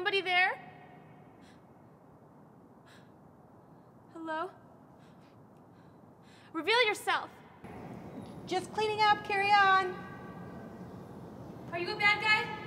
anybody there? Hello? Reveal yourself. Just cleaning up, carry on. Are you a bad guy?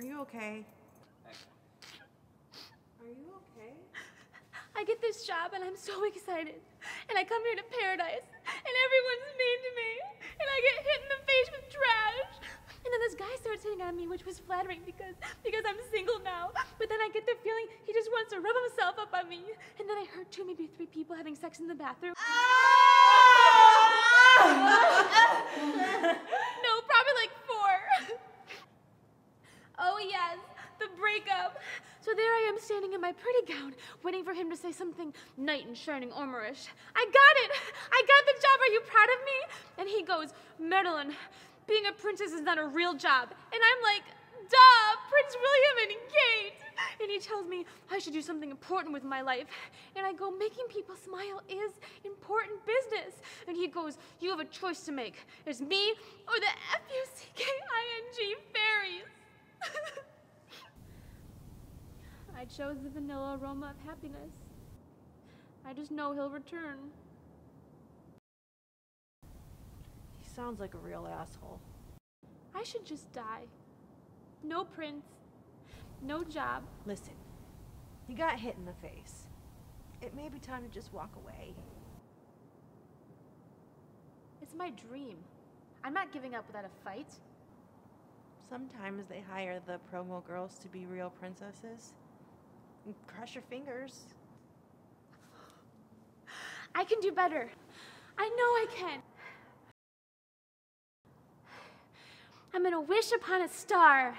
Are you okay? Are you okay? I get this job and I'm so excited. And I come here to paradise and everyone's mean to me. And I get hit in the face with trash. And then this guy starts hitting on me, which was flattering because because I'm single now. But then I get the feeling he just wants to rub himself up on me. And then I heard two, maybe three people having sex in the bathroom. Ah! no, probably like four. Oh, yes, the breakup. So there I am standing in my pretty gown, waiting for him to say something knight in shining armorish. I got it! I got the job! Are you proud of me? And he goes, Madeline, being a princess is not a real job. And I'm like, duh, Prince William and Kate. And he tells me I should do something important with my life. And I go, making people smile is important business. And he goes, you have a choice to make. It's me or the F-U-C-K-I-N-G fairies. I chose the vanilla aroma of happiness. I just know he'll return. He sounds like a real asshole. I should just die. No prince, no job. Listen, you got hit in the face. It may be time to just walk away. It's my dream. I'm not giving up without a fight. Sometimes they hire the promo girls to be real princesses. Cross your fingers. I can do better. I know I can. I'm gonna wish upon a star